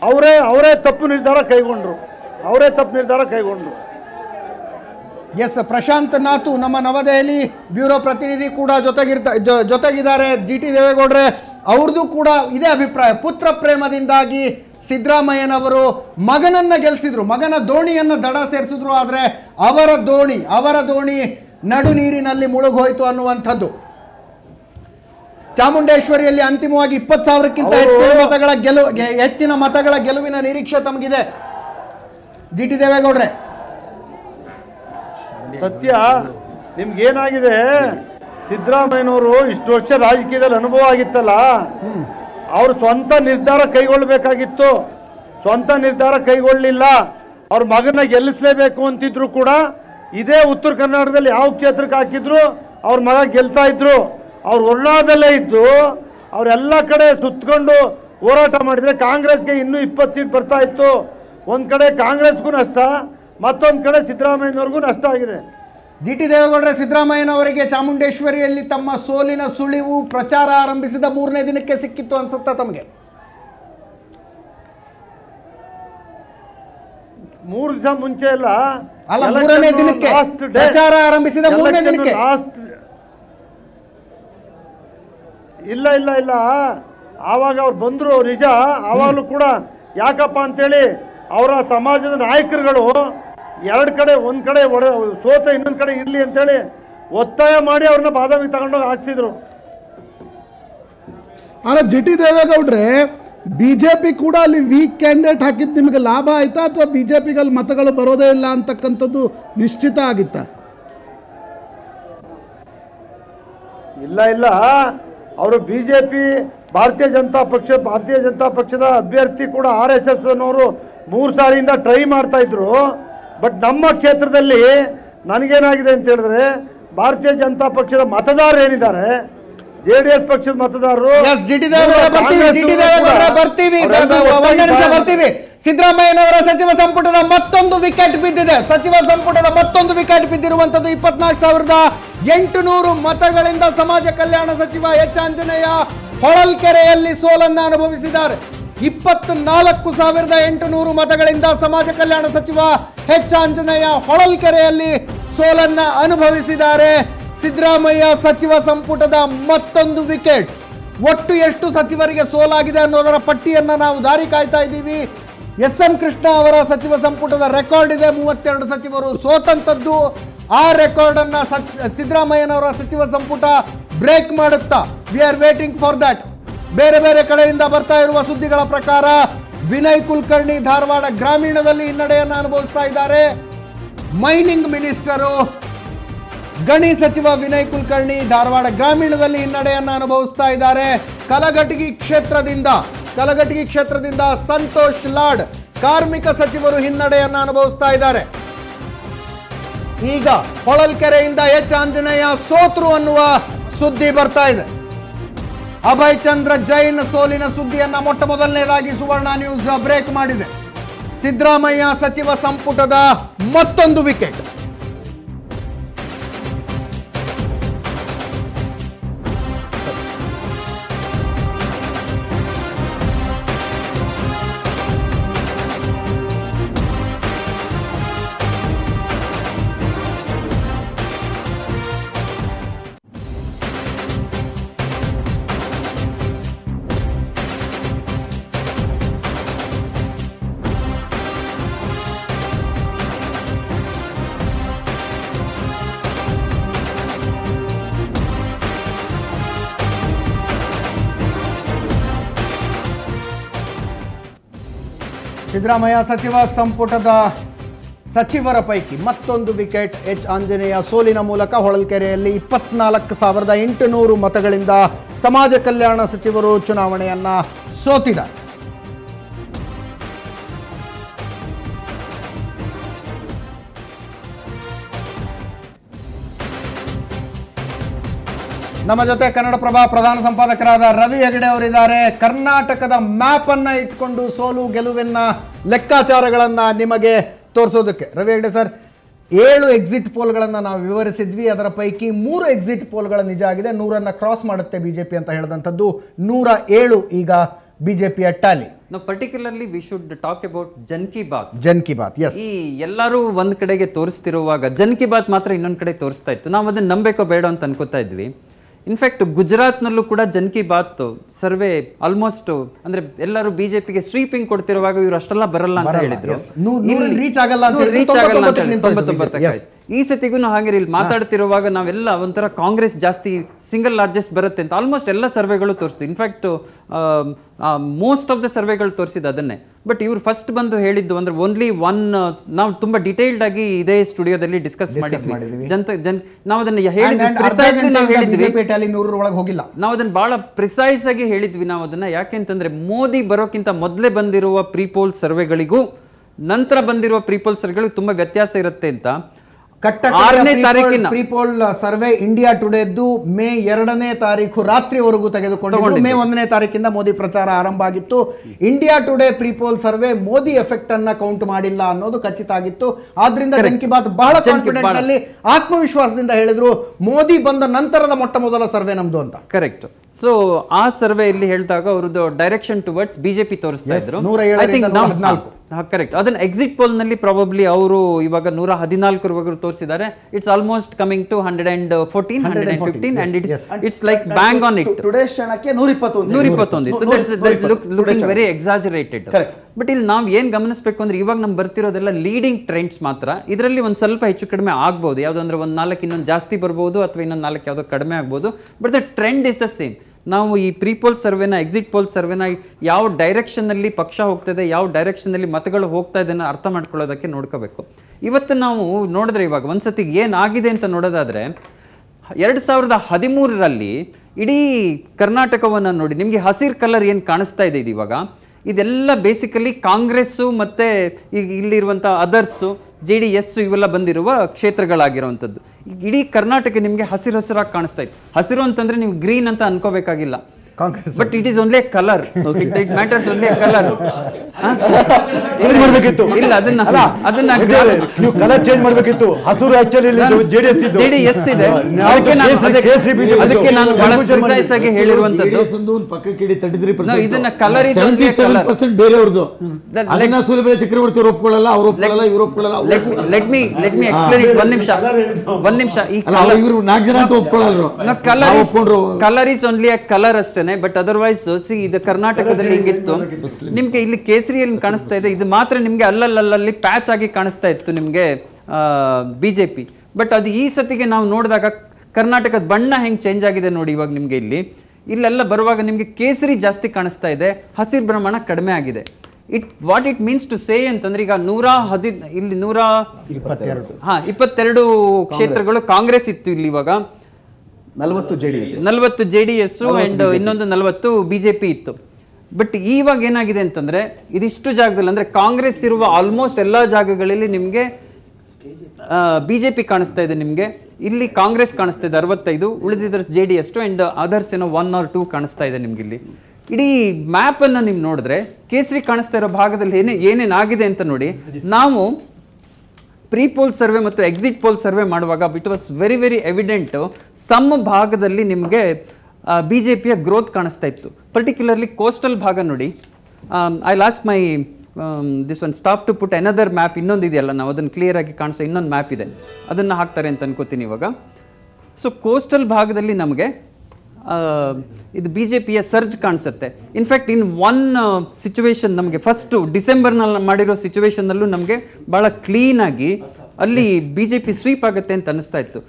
S8: ಅವರೇ ಅವರೇ ತಪ್ಪು ನಿರ್ಧಾರ ಕೈಗೊಂಡ್ರು. ಅವರೇ ತಪ್ಪು ನಿರ್ಧಾರ ಕೈಗೊಂಡರು.
S7: ಎಸ್ ಪ್ರಶಾಂತ್ ನಾಥು ನಮ್ಮ ನವದೆಹಲಿ ಬ್ಯೂರೋ ಪ್ರತಿನಿಧಿ ಕೂಡ ಜೊತೆಗಿರ್ತ ಜೊತೆಗಿದ್ದಾರೆ. ಜಿ ಟಿ ದೇವೇಗೌಡ್ರೆ ಅವ್ರದ್ದು ಕೂಡ ಇದೇ ಅಭಿಪ್ರಾಯ. ಪುತ್ರ ಪ್ರೇಮದಿಂದಾಗಿ ಸಿದ್ದರಾಮಯ್ಯನವರು ಮಗನನ್ನ ಗೆಲ್ಲಿಸಿದ್ರು ಮಗನ ದೋಣಿಯನ್ನ ದಡ ಸೇರಿಸಿದ್ರು. ಆದರೆ ಅವರ ದೋಣಿ ಅವರ ದೋಣಿ ನಡು ನೀರಿನಲ್ಲಿ ಮುಳುಗೋಯ್ತು ಅನ್ನುವಂಥದ್ದು. ಚಾಮುಂಡೇಶ್ವರಿಯಲ್ಲಿ ಅಂತಿಮವಾಗಿ ಇಪ್ಪತ್ತು ಸಾವಿರಕ್ಕಿಂತ ಹೆಚ್ಚಿನ ಮತಗಳ ಗೆಲುವು ಹೆಚ್ಚಿನ ಮತಗಳ ಗೆಲುವಿನ ನಿರೀಕ್ಷೆ ತಮಗಿದೆ. G T ದೇವೇಗೌಡ್ರೆ.
S8: ಸತ್ಯ, ನಿಮ್ಗೇನಾಗಿದೆ? ಸಿದ್ದರಾಮಯ್ಯನವರು ಇಷ್ಟು ವರ್ಷ ರಾಜಕೀಯದಲ್ಲಿ ಅನುಭವ ಆಗಿತ್ತಲ್ಲ? ಅವ್ರು ಸ್ವಂತ ನಿರ್ಧಾರ ಕೈಗೊಳ್ಳಬೇಕಾಗಿತ್ತು. ಸ್ವಂತ ನಿರ್ಧಾರ ಕೈಗೊಳ್ಳಲಿಲ್ಲ ಅವ್ರ ಮಗನ ಗೆಲ್ಲಿಸಲೇಬೇಕು ಅಂತಿದ್ರು ಕೂಡ ಇದೇ ಉತ್ತರ ಕರ್ನಾಟಕದಲ್ಲಿ ಯಾವ ಕ್ಷೇತ್ರಕ್ಕೆ ಹಾಕಿದ್ರು ಅವ್ರ ಮಗ ಗೆಲ್ತಾ ಇದ್ರು. ಅವ್ರು ಒರ್ಣಾದಲ್ಲೇ ಇದ್ದು ಅವರೆಲ್ಲ ಕಡೆ ಸುತ್ತಕೊಂಡು ಹೋರಾಟ ಮಾಡಿದರೆ ಕಾಂಗ್ರೆಸ್ಗೆ ಇನ್ನೂ ಇಪ್ಪತ್ತು ಸೀಟ್ ಬರ್ತಾ ಇತ್ತು. ಒಂದು ಕಡೆ ಕಾಂಗ್ರೆಸ್ಗೂ ನಷ್ಟ ಮತ್ತೊಂದು ಕಡೆ ಸಿದ್ದರಾಮಯ್ಯನವ್ರಿಗೂ ನಷ್ಟ ಆಗಿದೆ
S7: ಜಿ ಟಿ ದೇವೇಗೌಡರ ಸಿದ್ದರಾಮಯ್ಯನವರಿಗೆ ಚಾಮುಂಡೇಶ್ವರಿಯಲ್ಲಿ ತಮ್ಮ ಸೋಲಿನ ಸುಳಿವು ಪ್ರಚಾರ ಆರಂಭಿಸಿದ ಮೂರನೇ ದಿನಕ್ಕೆ ಸಿಕ್ಕಿತ್ತು ಅನ್ಸುತ್ತಾ ತಮಗೆ
S8: ಮೂರು ದಿನ ಮುಂಚೆ ಎಲ್ಲ
S7: ಅಲ್ಲ, ಮೂರನೇ ದಿನಕ್ಕೆ. ಪ್ರಚಾರ ಆರಂಭಿಸಿದ ಮೂರನೇ ದಿನಕ್ಕೆ.
S8: ಇಲ್ಲ ಇಲ್ಲ ಇಲ್ಲ ಆವಾಗ ಅವ್ರು ಬಂದರು ನಿಜ ಆವಾಗಲೂ ಕೂಡ ಯಾಕಪ್ಪ ಅಂತೇಳಿ ಅವರ ಸಮಾಜದ ನಾಯಕರುಗಳು ಎರಡು ಕಡೆ ಒಂದು ಕಡೆ ಒಡೆ ಸೋತ ಇನ್ನೊಂದು ಕಡೆ ಇರಲಿ ಅಂತೇಳಿ ಒತ್ತಾಯ ಮಾಡಿ ಅವ್ರನ್ನ ಬಾದಾಮಿ ತಗೊಂಡೋಗಿ ಹಾಕ್ಸಿದ್ರು.
S2: ಆದ್ರೆ ಜಿ ಟಿ ದೇವೇಗೌಡ್ರೆ ಬಿಜೆಪಿ ಕೂಡ ಅಲ್ಲಿ ವೀಕ್ ಕ್ಯಾಂಡಿಡೇಟ್ ಹಾಕಿದ್ದು ನಿಮಗೆ ಲಾಭ ಆಯ್ತಾ ಅಥವಾ ಬಿಜೆಪಿಗೆ ಅಲ್ಲಿ ಮತಗಳು ಬರೋದೇ ಇಲ್ಲ ಅಂತಕ್ಕಂಥದ್ದು ನಿಶ್ಚಿತ ಆಗಿತ್ತ?
S8: ಇಲ್ಲ ಇಲ್ಲ. ಅವರು ಬಿ ಜೆ ಪಿ ಭಾರತೀಯ ಜನತಾ ಪಕ್ಷ ಭಾರತೀಯ ಜನತಾ ಪಕ್ಷದ ಅಭ್ಯರ್ಥಿ ಕೂಡ ಆರ್ ಎಸ್ ಎಸ್ ಅನ್ನೋರು ಮೂರು ಸಾರಿಯಿಂದ ಟ್ರೈ ಮಾಡ್ತಾ ಇದ್ರು ಬಟ್ ನಮ್ಮ ಕ್ಷೇತ್ರದಲ್ಲಿ ನನಗೇನಾಗಿದೆ ಅಂತ ಹೇಳಿದ್ರೆ ಭಾರತೀಯ ಜನತಾ ಪಕ್ಷದ ಮತದಾರರು ಏನಿದ್ದಾರೆ ಜೆ ಡಿ ಎಸ್ ಪಕ್ಷದ ಮತದಾರರು
S7: ಬರ್ತೀವಿ ಸಿದ್ದರಾಮಯ್ಯನವರ ಸಚಿವ ಸಂಪುಟದ ಮತ್ತೊಂದು ವಿಕೆಟ್ ಬಿದ್ದಿದೆ. ಸಚಿವ ಸಂಪುಟದ ಮತ್ತೊಂದು ವಿಕೆಟ್ ಬಿದ್ದಿರುವಂತದ್ದು ಇಪ್ಪತ್ನಾಲ್ಕು ಸಾವಿರದ ಎಂಟುನೂರು ಮತಗಳಿಂದ ಸಮಾಜ ಕಲ್ಯಾಣ ಸಚಿವ ಎಚ್ ಆಂಜನೇಯ ಹೊಳಲ್ಕೆರೆಯಲ್ಲಿ ಸೋಲನ್ನ ಅನುಭವಿಸಿದ್ದಾರೆ. ಇಪ್ಪತ್ನಾಲ್ಕು ಸಾವಿರದ ಎಂಟುನೂರು ಮತಗಳಿಂದ ಸಮಾಜ ಕಲ್ಯಾಣ ಸಚಿವ ಎಚ್ ಆಂಜನೇಯ ಹೊಳಲ್ಕೆರೆಯಲ್ಲಿ ಸೋಲನ್ನ ಅನುಭವಿಸಿದ್ದಾರೆ. ಸಿದ್ದರಾಮಯ್ಯ ಸಚಿವ ಸಂಪುಟದ ಮತ್ತೊಂದು ವಿಕೆಟ್. ಒಟ್ಟು ಎಷ್ಟು ಸಚಿವರಿಗೆ ಸೋಲಾಗಿದೆ ಅನ್ನೋದರ ಪಟ್ಟಿಯನ್ನು ನಾವು ದಾರಿ ಕಾಯ್ತಾ ಇದ್ದೀವಿ. ಎಸ್ ಎಂ ಕೃಷ್ಣ ಅವರ ಸಚಿವ ಸಂಪುಟದ ರೆಕಾರ್ಡ್ ಇದೆ. ಮೂವತ್ತೆರಡು ಸಚಿವರು ಸೋತಂಥದ್ದು. ಆ ರೆಕಾರ್ಡ್ ಅನ್ನ ಸಚ್- ಸಿದ್ದರಾಮಯ್ಯನವರ ಸಚಿವ ಸಂಪುಟ ಬ್ರೇಕ್ ಮಾಡುತ್ತಾ. We are waiting for that ಬೇರೆ ಬೇರೆ ಕಡೆಯಿಂದ ಬರ್ತಾ ಇರುವ ಸುದ್ದಿಗಳ ಪ್ರಕಾರ ವಿನಯ್ ಕುಲಕರ್ಣಿ ಧಾರವಾಡ ಗ್ರಾಮೀಣದಲ್ಲಿ ಹಿನ್ನಡೆಯನ್ನು ಅನುಭವಿಸ್ತಾ ಇದ್ದಾರೆ. ಮೈನಿಂಗ್ ಮಿನಿಸ್ಟರು, ಗಣಿ ಸಚಿವ ವಿನಯ್ ಕುಲಕರ್ಣಿ ಧಾರವಾಡ ಗ್ರಾಮೀಣದಲ್ಲಿ ಹಿನ್ನಡೆಯನ್ನು ಅನುಭವಿಸ್ತಾ ಇದ್ದಾರೆ. ಕಲಘಟಗಿ ಕ್ಷೇತ್ರದಿಂದ ಕಲಘಟಗಿ ಕ್ಷೇತ್ರದಿಂದ ಸಂತೋಷ್ ಲಾಡ್, ಕಾರ್ಮಿಕ ಸಚಿವರು ಹಿನ್ನಡೆಯನ್ನು ಅನುಭವಿಸ್ತಾ ಇದ್ದಾರೆ. ಈಗ ಹೊಳಲ್ಕೆರೆಯಿಂದ ಎಚ್ ಆಂಜನೇಯ ಸೋತ್ರು ಅನ್ನುವ ಸುದ್ದಿ ಬರ್ತಾ ಇದೆ. ಅಭಯ್ ಚಂದ್ರ, ಜೈನ್, ಸೋಲಿನ ಸುದ್ದಿಯನ್ನ ಮೊಟ್ಟ ಮೊದಲನೇದಾಗಿ ಸುವರ್ಣ ನ್ಯೂಸ್ ಬ್ರೇಕ್ ಮಾಡಿದೆ. ಸಿದ್ದರಾಮಯ್ಯ ಸಚಿವ ಸಂಪುಟದ ಮತ್ತೊಂದು ವಿಕೆಟ್. ಸಿದ್ದರಾಮಯ್ಯ, ಸಚಿವ ಸಂಪುಟದ ಸಚಿವರ ಪೈಕಿ ಮತ್ತೊಂದು ವಿಕೆಟ್. ಎಚ್. ಆಂಜನೇಯ ಸೋಲಿನ ಮೂಲಕ ಹೊಳಲ್ಕೆರೆಯಲ್ಲಿ ಇಪ್ಪತ್ನಾಲ್ಕು ಸಾವಿರದ ಎಂಟುನೂರು ಮತಗಳಿಂದ ಸಮಾಜ ಕಲ್ಯಾಣ ಸಚಿವರು ಚುನಾವಣೆಯನ್ನು ಸೋತಿದ್ದಾರೆ. ನಮ್ಮ ಜೊತೆ ಕನ್ನಡಪ್ರಭ ಪ್ರಧಾನ ಸಂಪಾದಕರಾದ ರವಿ ಹೆಗಡೆ ಅವರಿದ್ದಾರೆ. ಕರ್ನಾಟಕದ ಮ್ಯಾಪ್ ಅನ್ನ ಇಟ್ಕೊಂಡು ಸೋಲು ಗೆಲುವಿನ ಲೆಕ್ಕಾಚಾರಗಳನ್ನ ನಿಮಗೆ ತೋರಿಸೋದಕ್ಕೆ. ರವಿ ಹೆಗಡೆ ಸರ್ ಏಳು ಎಕ್ಸಿಟ್ ಪೋಲ್ಗಳನ್ನು ನಾವು ವಿವರಿಸಿದ್ವಿ. ಅದರ ಪೈಕಿ ಮೂರು ಎಕ್ಸಿಟ್ ಪೋಲ್ಗಳ ನಿಜ ಆಗಿದೆ. ನೂರನ್ನ ಕ್ರಾಸ್ ಮಾಡುತ್ತೆ ಬಿಜೆಪಿ ಅಂತ ಹೇಳಿದಂಥದ್ದು. ನೂರ ಏಳು ಈಗ ಬಿಜೆಪಿಯ ಟ್ಯಾಲಿ
S9: ನಾವು particularly we should talk about Jan Ki Baat
S7: Jan Ki Baat yes
S9: ಈ ಎಲ್ಲರೂ ಒಂದ್ ಕಡೆಗೆ ತೋರಿಸ್ತಿರುವಾಗ ಜನ್ ಕಿ ಬಾತ್ ಮಾತ್ರ ಇನ್ನೊಂದ್ ಕಡೆ ತೋರಿಸ್ತಾ ಇತ್ತು. ನಾವು ಅದನ್ನ ನಂಬೇಕೋ ಬೇಡ ಅಂತ ಅನ್ಕೋತಾ ಇದ್ವಿ. ಇನ್ಫ್ಯಾಕ್ಟ್ ಗುಜರಾತ್ನಲ್ಲೂ ಕೂಡ ಜನ್ ಕಿ ಬಾತ್ ಸರ್ವೆ ಆಲ್ಮೋಸ್ಟ್ ಅಂದ್ರೆ ಎಲ್ಲರೂ ಬಿಜೆಪಿಗೆ ಸ್ವೀಪಿಂಗ್ ಕೊಡ್ತಿರುವಾಗ ಇವರು ಅಷ್ಟೆಲ್ಲ ಬರಲ್ಲ ಅಂತ ಹೇಳಿದ್ರು
S7: ರೀಚ್ ಆಗಲ್ಲ
S9: ಈ ಸತಿಗೂ ಹಾಗೆ ಇಲ್ಲಿ ಮಾತಾಡ್ತಿರುವಾಗ ನಾವೆಲ್ಲ ಒಂಥರ ಕಾಂಗ್ರೆಸ್ ಜಾಸ್ತಿ ಸಿಂಗಲ್ ಲಾರ್ಜೆಸ್ಟ್ ಬರುತ್ತೆ ಅಂತ ಆಲ್ಮೋಸ್ಟ್ ಎಲ್ಲ ಸರ್ವೆಗಳು ತೋರಿಸ್ತು in fact most of the ಸರ್ವೆಗಳು ತೋರಿಸಿದ ಅದನ್ನೇ. ಬಟ್ ಇವ್ರು ಫಸ್ಟ್ ಬಂದು ಹೇಳಿದ್ದು ಅಂದ್ರೆ ಓನ್ಲಿ ಒನ್ ನಾವು ತುಂಬಾ ಡಿಟೇಲ್ಡ್ ಆಗಿ ಇದೇ ಸ್ಟುಡಿಯೋದಲ್ಲಿ ಡಿಸ್ಕಸ್ ಮಾಡಿದ್ವಿ. ಜನತ ಜನ್ ನಾವು ಅದನ್ನ ಹೇಳಿದ್ವಿ.
S7: ಹೋಗಿಲ್ಲ.
S9: ನಾವು ಅದನ್ನ ಬಹಳ ಪ್ರಿಸೈಸ್ ಆಗಿ ಹೇಳಿದ್ವಿ ನಾವು ಅದನ್ನ. ಯಾಕೆಂತಂದ್ರೆ ಮೋದಿ ಬರೋಕ್ಕಿಂತ ಮೊದಲೇ ಬಂದಿರುವ ಪ್ರೀಪೋಲ್ ಸರ್ವೆಗಳಿಗೂ ನಂತರ ಬಂದಿರುವ ಪ್ರೀಪೋಲ್ ಸರ್ವೆಗಳಿಗೂ ತುಂಬಾ ವ್ಯತ್ಯಾಸ ಇರುತ್ತೆ ಅಂತ. ಆರನೇ ತಾರೀಕಿನ.
S7: ಪ್ರೀಪೋಲ್ ಸರ್ವೆ ಇಂಡಿಯಾ ಟುಡೇದ್ದು ಮೇ ಎರಡನೇ ತಾರೀಕು ರಾತ್ರಿವರೆಗೂ
S9: ತೆಗೆದುಕೊಂಡು
S7: ಮೇ ಒಂದನೇ ತಾರೀಕಿಂದ ಮೋದಿ ಪ್ರಚಾರ ಆರಂಭ ಆಗಿತ್ತು. India Today pre poll survey Modi effect ಅನ್ನ ಕೌಂಟ್ ಮಾಡಿಲ್ಲ ಅನ್ನೋದು ಖಚಿತ ಆಗಿತ್ತು. ಆದ್ರಿಂದ ಮನ್ ಕಿ ಬಾತ್ ಬಹಳ ಕಾನ್ಫಿಡೆಂಟ್. ನಲ್ಲಿ ಆತ್ಮವಿಶ್ವಾಸದಿಂದ ಹೇಳಿದ್ರು. ಮೋದಿ ಬಂದ ನಂತರದ ಮೊಟ್ಟ ಮೊದಲ ಸರ್ವೆ ನಮ್ದು ಅಂತ.
S9: ಕರೆಕ್ಟ್ ಸೊ ಆ ಸರ್ವೆಯಲ್ಲಿ ಹೇಳಿದಾಗ ಅವ್ರದ್ದು ಡೈರೆಕ್ಷನ್ ಟುವರ್ಡ್ಸ್ ಬಿಜೆಪಿ ತೋರಿಸ್ತಾ ಇದ್ರು.
S7: ಐ ಥಿಂಕ್
S9: ಕರೆಕ್ಟ್ ಅದನ್ನ ಎಕ್ಸಿಟ್ ಪೋಲ್ನಲ್ಲಿ ಪ್ರಾಬಬ್ಲಿ ಅವರು ಇವಾಗ ನೂರ ಹದಿನಾಲ್ಕರವರೆಗೂ ತೋರಿಸಿದ್ದಾರೆ. It's almost coming to hundred and fourteen hundred and fifteen and it's it's like bang on it
S1: ನೂರ ಇಪ್ಪತ್ತೊಂದು
S9: ಇತ್ತು. ಲುಕಿಂಗ್ ವೆರಿ ಎಕ್ಸಾಜರೇಟೆಡ್ ಬಟ್ ಇಲ್ಲಿ ನಾವು ಏನ್ ಗಮನಿಸಬೇಕು ಅಂದ್ರೆ ಇವಾಗ ನಮ್ಗೆ ಬರ್ತಿರೋದೆಲ್ಲ ಲೀಡಿಂಗ್ ಟ್ರೆಂಡ್ಸ್ ಮಾತ್ರ. ಇದರಲ್ಲಿ ಒಂದು ಸ್ವಲ್ಪ ಹೆಚ್ಚು ಕಡಿಮೆ ಆಗ್ಬೋದು. ಯಾವ್ದು ಅಂದ್ರೆ ಒಂದು ನಾಲ್ಕು ಇನ್ನೊಂದು ಜಾಸ್ತಿ ಬರ್ಬೋದು ಅಥವಾ ಇನ್ನೊಂದು ನಾಲ್ಕು ಯಾವುದೋ ಕಡಿಮೆ ಆಗ್ಬೋದು. But the trend is the same ನಾವು ಈ ಪ್ರೀ ಪೋಲ್ ಸರ್ವೆನ ಎಕ್ಸಿಟ್ ಪೋಲ್ ಸರ್ವೆನ ಯಾವ ಡೈರೆಕ್ಷನ್ನಲ್ಲಿ ಪಕ್ಷ ಹೋಗ್ತದೆ, ಯಾವ ಡೈರೆಕ್ಷನ್ನಲ್ಲಿ ಮತಗಳು ಹೋಗ್ತಾ ಇದೆ ಅರ್ಥ ಮಾಡ್ಕೊಳ್ಳೋದಕ್ಕೆ ನೋಡ್ಕೋಬೇಕು. ಇವತ್ತು ನಾವು ನೋಡಿದ್ರೆ ಇವಾಗ ಒಂದ್ಸತಿ ಏನಾಗಿದೆ ಅಂತ ನೋಡೋದಾದರೆ, ಎರಡು ಸಾವಿರದ ಹದಿಮೂರರಲ್ಲಿ ಇಡೀ ಕರ್ನಾಟಕವನ್ನು ನೋಡಿ, ನಿಮಗೆ ಹಸಿರು ಕಲರ್ ಏನು ಕಾಣಿಸ್ತಾ ಇದೆ ಇದು ಇವಾಗ? ಇದೆಲ್ಲ ಬೇಸಿಕಲಿ ಕಾಂಗ್ರೆಸ್ಸು ಮತ್ತು ಈಗ ಇಲ್ಲಿರುವಂಥ ಅದರ್ಸು ಜೆ ಡಿ ಎಸ್ ಇವೆಲ್ಲ ಬಂದಿರುವ ಕ್ಷೇತ್ರಗಳಾಗಿರುವಂಥದ್ದು. ಇಡೀ ಕರ್ನಾಟಕ ನಿಮಗೆ ಹಸಿರು ಹಸಿರಾಗಿ ಕಾಣಿಸ್ತಾ ಇತ್ತು. ಹಸಿರು ಅಂತಂದರೆ ನೀವು ಗ್ರೀನ್ ಅಂತ ಅನ್ಕೋಬೇಕಾಗಿಲ್ಲ.
S7: Congress
S9: but it is only colour it matters only colour
S8: change ಮಾಡ್ಬೇಕಿತ್ತು.
S9: ಇಲ್ಲ ಅದನ್ನ ಅದನ್ನ
S8: ನೀವು ಕಲರ್ ಚೇಂಜ್ ಮಾಡ್ಬೇಕಿತ್ತು. ಹಸಿರು ಆಕ್ಚುಲಿ ಜೆಡಿಎಸ್ ಇದ್ದು
S9: ಜೆಡಿಎಸ್ ಇದೆ. ಅದಕ್ಕೆ ನಾನು ಬಹಳ ಪ್ರಿಸೈಸ್ ಆಗಿ ಹೇಳಿರುವಂತದ್ದು
S10: JDS ಒಂದು ಪಕ್ಕಕ್ಕೆ ಇಡಿ ತರ್ಟಿ ತ್ರೀ
S9: ನಾವು ಇದನ್ನ colour is only colour.
S10: Percent ಬೇರೆಯವ್ರದ್ದು. ಅದನ್ನ ಸೂರ್ಯಬೇಳೆ ಚಕ್ರವರ್ತಿ ಒಪ್ಪಿಕೊಳ್ಳಲ್ಲ ಒಪ್ಕೊಳ್ಳಲ್ಲ ಅವ್ರು ಒಪ್ಕೊಳ್ಳಲ್ಲ ಇವ್ರು ಒಪ್ಕೊಳ್ಳಲ್ಲ
S9: let let me let me explain it ಒಂದ್ ನಿಮಿಷ. ಒಂದ್ ನಿಮಿಷ. ಈ
S10: ಕಲರ್ ಇವರು ನಾಲ್ಕು ಜನ ಅಂತ
S9: colour
S10: ಒಪ್ಕೊಂಡ್ರು.
S9: Colour is only a colour but otherwise see ಇದು ಕರ್ನಾಟಕದಲ್ಲಿ ಹಿಂಗಿತ್ತು? ನಿಮ್ಗೆ ಇಲ್ಲಿ ಕೇಸರಿಯಲ್ಲಿ ಕಾಣಿಸ್ತಾ ಇದೆ ಇದು ಮಾತ್ರ ನಿಮ್ಗೆ ಅಲ್ಲಲ್ಲಲ್ಲಿ ಪ್ಯಾಚ್ ಆಗಿ ಕಾಣಿಸ್ತಾ ಇತ್ತು ನಿಮ್ಗೆ ಬಿಜೆಪಿ ಬಟ್ ಅದು ಈ ಸತಿಗೆ ನಾವು ನೋಡಿದಾಗ ಕರ್ನಾಟಕದ ಬಣ್ಣ ಹೆಂಗ್ ಚೇಂಜ್ ಆಗಿದೆ ನೋಡಿ ಇವಾಗ ನಿಮ್ಗೆ ಇಲ್ಲಿ. ಇಲ್ಲೆಲ್ಲ ಬರುವಾಗ ನಿಮ್ಗೆ ಕೇಸರಿ ಜಾಸ್ತಿ ಕಾಣಿಸ್ತಾ ಇದೆ ಹಸಿರು ಪ್ರಮಾಣ ಕಡಿಮೆ ಆಗಿದೆ. It what it means to say ಅಂತಂದ್ರೆ ಈಗ ನೂರ ಹದಿ ಇಲ್ಲಿ ನೂರ
S7: ಇಪ್ಪತ್ತೆರಡು.
S9: ಹಾ ಇಪ್ಪತ್ತೆರಡು ಕ್ಷೇತ್ರಗಳು ಕಾಂಗ್ರೆಸ್ ಇತ್ತು ಇಲ್ಲಿ ಇವಾಗ.
S1: ನಲವತ್ತು ಜೆ ಡಿ ಎಸ್
S9: ನಲವತ್ತು ಜೆ ಡಿ ಎಸ್ ಅಂಡ್ ಇನ್ನೊಂದು ನಲವತ್ತು ಬಿಜೆಪಿ ಇತ್ತು. ಬಟ್ ಇವಾಗ ಏನಾಗಿದೆ ಅಂತಂದ್ರೆ ಇದಿಷ್ಟು ಜಾಗದಲ್ಲಿ ಅಂದ್ರೆ ಕಾಂಗ್ರೆಸ್ ಇರುವ ಆಲ್ಮೋಸ್ಟ್ ಎಲ್ಲಾ ಜಾಗಗಳಲ್ಲಿ ನಿಮ್ಗೆ ಬಿಜೆಪಿ ಕಾಣಿಸ್ತಾ ಇದೆ ನಿಮ್ಗೆ. ಇಲ್ಲಿ ಕಾಂಗ್ರೆಸ್ ಕಾಣಿಸ್ತಾ ಇದೆ ಅರವತ್ತೈದು ಉಳಿದಿದ್ರೆ J D S and others ಏನೋ ಒನ್ ಆರ್ ಟೂ ಕಾಣಿಸ್ತಾ ಇದೆ ನಿಮ್ಗೆ ಇಲ್ಲಿ. ಇಡೀ ಮ್ಯಾಪ್ ಅನ್ನ ನೀವು ನೋಡಿದ್ರೆ ಕೇಸರಿ ಕಾಣಿಸ್ತಾ ಇರೋ ಭಾಗದಲ್ಲಿ ಏನೇ ಏನೇನಾಗಿದೆ ಅಂತ ನೋಡಿ ನಾವು ಪ್ರೀ ಪೋಲ್ ಸರ್ವೆ ಮತ್ತು ಎಕ್ಸಿಟ್ ಪೋಲ್ ಸರ್ವೆ ಮಾಡುವಾಗ it was very very evident some ಭಾಗದಲ್ಲಿ ನಿಮಗೆ ಬಿ ಜೆ ಪಿಯ ಗ್ರೋತ್ ಕಾಣಿಸ್ತಾ ಇತ್ತು. ಪರ್ಟಿಕ್ಯುಲರ್ಲಿ ಕೋಸ್ಟಲ್ ಭಾಗ ನೋಡಿ. I lost my this one stuff to put another map ಇನ್ನೊಂದು ಇದೆಯಲ್ಲ, ನಾವು ಅದನ್ನು ಕ್ಲಿಯರ್ ಆಗಿ ಕಾಣಿಸೋ ಇನ್ನೊಂದು ಮ್ಯಾಪ್ ಇದೆ. ಅದನ್ನು ಹಾಕ್ತಾರೆ ಅಂತ ಅನ್ಕೋತೀನಿ ಇವಾಗ. ಸೊ ಕೋಸ್ಟಲ್ ಭಾಗದಲ್ಲಿ ನಮಗೆ ಇದು ಬಿ ಜೆ ಪಿಯ ಸರ್ಜ್ ಕಾಣಿಸುತ್ತೆ. In fact in one situation ನಮಗೆ ಫಸ್ಟು ಡಿಸೆಂಬರ್ನಲ್ಲಿ ಮಾಡಿರೋ ಸಿಚುವೇಶನ್ನಲ್ಲೂ ನಮಗೆ ಭಾಳ ಕ್ಲೀನಾಗಿ ಅಲ್ಲಿ ಬಿ ಜೆ ಪಿ ಸ್ವೀಪ್ ಆಗುತ್ತೆ ಅಂತ ಅನಿಸ್ತಾ ಇತ್ತು.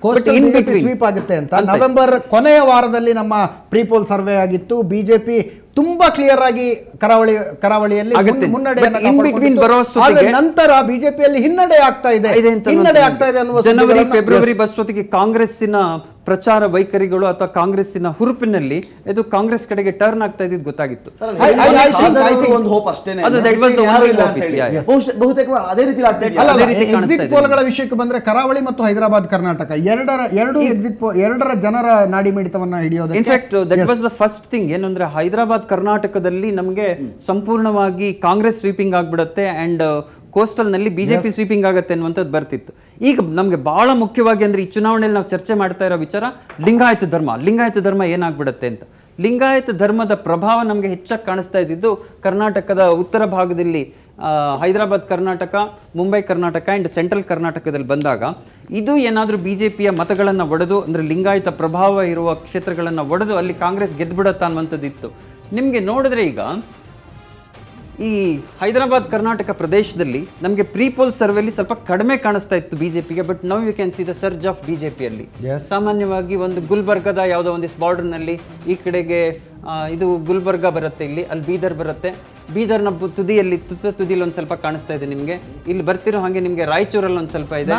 S7: ಸ್ವೀಪ್ ಆಗುತ್ತೆ ಅಂತ. ನವೆಂಬರ್ ಕೊನೆಯ ವಾರದಲ್ಲಿ ನಮ್ಮ ಪ್ರೀಪೋಲ್ ಸರ್ವೆ ಆಗಿತ್ತು. ಬಿಜೆಪಿ ತುಂಬಾ ಕ್ಲಿಯರ್ ಆಗಿ ಕರಾವಳಿ ಕರಾವಳಿಯಲ್ಲಿ ಮುನ್ನಡೆ ನಂತರ ಬಿಜೆಪಿಯಲ್ಲಿ ಹಿನ್ನಡೆ ಆಗ್ತಾ ಇದೆ. ಹಿನ್ನಡೆ ಆಗ್ತಾ ಇದೆ ಅನ್ನುವ
S9: ಜನವರಿ ಫೆಬ್ರವರಿ
S7: ಬಸ್
S9: ಬಷ್ಟೊತ್ತಿಗೆ ಕಾಂಗ್ರೆಸ್ಸಿನ ಪ್ರಚಾರ ವೈಖರಿಗಳು ಅಥವಾ ಕಾಂಗ್ರೆಸ್ಸಿನ ಹುರುಪಿನಲ್ಲಿ ಇದು ಕಾಂಗ್ರೆಸ್ ಕಡೆಗೆ ಟರ್ನ್ ಆಗ್ತಾ ಇದ್ದಿದ್ದು ಗೊತ್ತಾಗಿತ್ತು.
S7: ಎಕ್ಸಿಟ್ ಪೋಲ್ಗಳ ವಿಷಯಕ್ಕೆ ಬಂದ್ರೆ ಕರಾವಳಿ ಮತ್ತು ಹೈದರಾಬಾದ್ ಕರ್ನಾಟಕ ಎರಡರ ಎರಡು ಎಕ್ಸಿಟ್ ಪೋಲ್ ಎರಡರ ಜನರ ನಾಡಿ ಮಿಡಿತವನ್ನ ಹಿಡಿಯೋದು
S9: in fact that was the first thing ಏನಂದ್ರೆ ಹೈದರಾಬಾದ್ ಕರ್ನಾಟಕದಲ್ಲಿ ನಮಗೆ ಸಂಪೂರ್ಣವಾಗಿ ಕಾಂಗ್ರೆಸ್ ಸ್ವೀಪಿಂಗ್ ಆಗ್ಬಿಡುತ್ತೆ ಅಂಡ್ ಕೋಸ್ಟಲ್ನಲ್ಲಿ ಬಿಜೆಪಿ ಸ್ವೀಪಿಂಗ್ ಆಗುತ್ತೆ ಅನ್ನುವಂಥದ್ದು ಬರ್ತಿತ್ತು. ಈಗ ನಮಗೆ ಬಹಳ ಮುಖ್ಯವಾಗಿ ಅಂದ್ರೆ ಈ ಚುನಾವಣೆಯಲ್ಲಿ ನಾವು ಚರ್ಚೆ ಮಾಡ್ತಾ ಇರೋ ವಿಚಾರ ಲಿಂಗಾಯತ ಧರ್ಮ. ಲಿಂಗಾಯತ ಧರ್ಮ ಏನಾಗ್ಬಿಡುತ್ತೆ ಅಂತ. ಲಿಂಗಾಯತ ಧರ್ಮದ ಪ್ರಭಾವ ನಮಗೆ ಹೆಚ್ಚಾಗಿ ಕಾಣಿಸ್ತಾ ಇದ್ದಿದ್ದು ಕರ್ನಾಟಕದ ಉತ್ತರ ಭಾಗದಲ್ಲಿ ಹೈದರಾಬಾದ್ ಕರ್ನಾಟಕ ಮುಂಬೈ ಕರ್ನಾಟಕ ಆ್ಯಂಡ್ ಸೆಂಟ್ರಲ್ ಕರ್ನಾಟಕದಲ್ಲಿ ಬಂದಾಗ ಇದು ಏನಾದರೂ ಬಿ ಜೆ ಪಿಯ ಮತಗಳನ್ನು ಒಡೆದು ಅಂದರೆ ಲಿಂಗಾಯತ ಪ್ರಭಾವ ಇರುವ ಕ್ಷೇತ್ರಗಳನ್ನು ಒಡೆದು ಅಲ್ಲಿ ಕಾಂಗ್ರೆಸ್ ಗೆದ್ದುಬಿಡುತ್ತಾ ಅನ್ನುವಂಥದ್ದು ಇತ್ತು ನಿಮಗೆ ನೋಡಿದ್ರೆ ಈಗ ಈ ಹೈದರಾಬಾದ್ ಕರ್ನಾಟಕ ಪ್ರದೇಶದಲ್ಲಿ ನಮಗೆ ಪ್ರೀಪೋಲ್ ಸರ್ವೆಲಿ ಸ್ವಲ್ಪ ಕಡಿಮೆ ಕಾಣಿಸ್ತಾ ಇತ್ತು ಬಿಜೆಪಿಗೆ but now you can see the surge of ಬಿಜೆಪಿಯಲ್ಲಿ. ಸಾಮಾನ್ಯವಾಗಿ ಒಂದು ಗುಲ್ಬರ್ಗದ ಯಾವುದೋ ಒಂದಿಷ್ಟು ಬಾರ್ಡರ್ನಲ್ಲಿ ಈ ಕಡೆಗೆ ಇದು ಗುಲ್ಬರ್ಗ ಬರುತ್ತೆ ಇಲ್ಲಿ ಅಲ್ಲಿ ಬೀದರ್ ಬರುತ್ತೆ. ಬೀದರ್ನ ತುದಿಯಲ್ಲಿ ತುತ್ತ ತುದಿಯಲ್ಲಿ ಒಂದು ಸ್ವಲ್ಪ ಕಾಣಿಸ್ತಾ ಇದೆ ನಿಮಗೆ. ಇಲ್ಲಿ ಬರ್ತಿರೋ ಹಾಗೆ ನಿಮಗೆ ರಾಯಚೂರಲ್ಲಿ ಒಂದು ಸ್ವಲ್ಪ ಇದೆ.